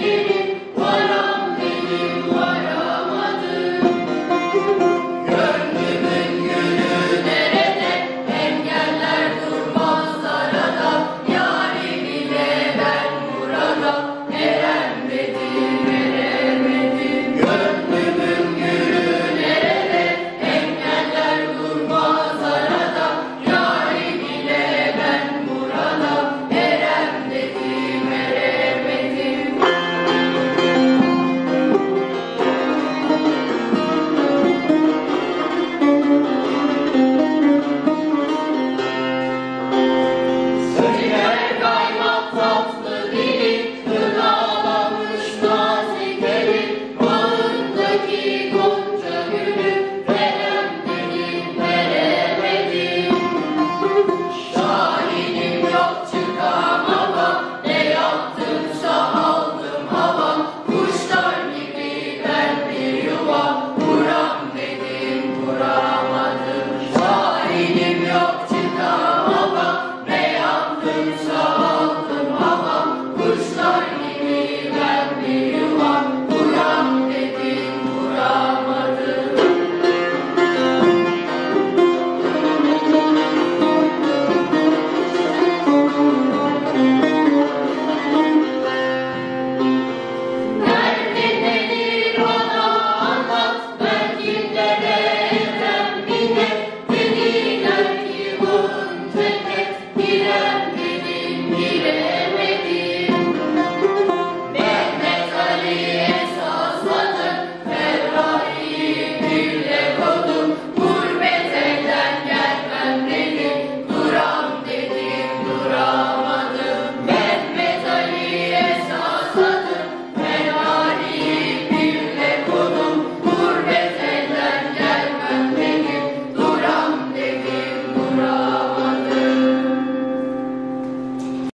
Maria. comes up. He